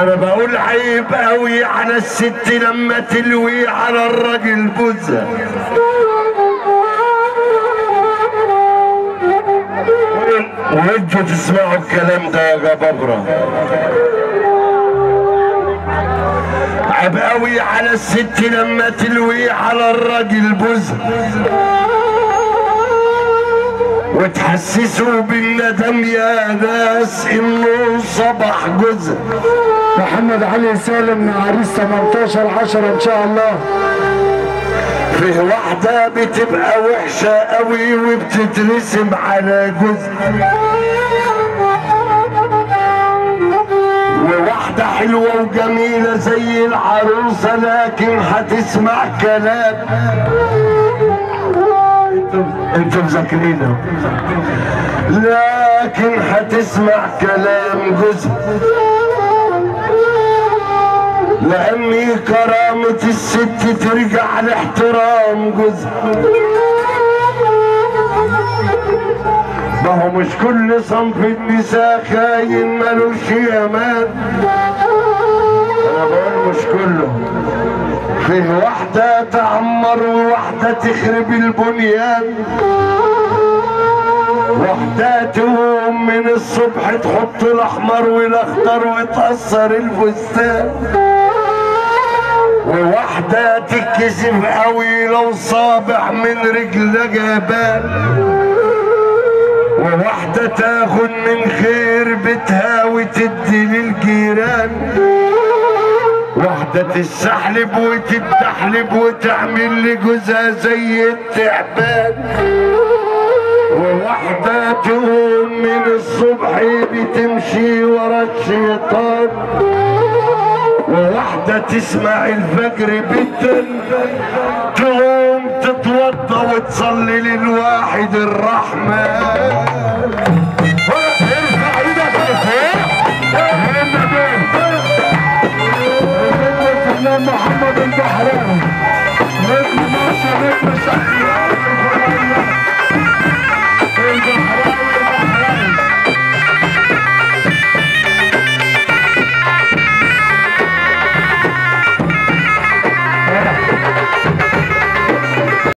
أنا بقول عيب قوي على الست لما تلوي على الراجل بوزة. وانتوا تسمعوا الكلام ده يا جبابرة. عيب قوي على الست لما تلوي على الراجل بوزة. وتحسسوا بالندم يا ناس إنه صبح جزء. محمد علي سالم عريس 18 10 إن شاء الله. فيه واحدة بتبقى وحشة قوي وبتترسم على جزء. وواحدة حلوة وجميلة زي العروسة لكن هتسمع كلام. أنتوا مذاكرينه لكن هتسمع كلام جزء. لأني كرامة الست ترجع لاحترام جزء ما هو مش كل صنف النساء خاين ملوش يمان أنا بقول مش كله. فيه واحدة تعمر وواحدة تخرب البنيان. واحدة تقوم من الصبح تحط الأحمر والأخضر وتأثر الفستان. وواحدة تتكسف قوي لو صابع من رجل جبال وواحدة تاخد من خير بيتها وتدي للجيران. واحدة تستحلب وتتدحلب وتعمل لجوزها زي التعبان. وواحدة تقوم من الصبح بتمشي ورا الشيطان. وواحدة تسمع الفجر بتا تقوم تتوضى وتصلي للواحد الرحمن ارفع إيدك محمد البحراني نجم مصر نجم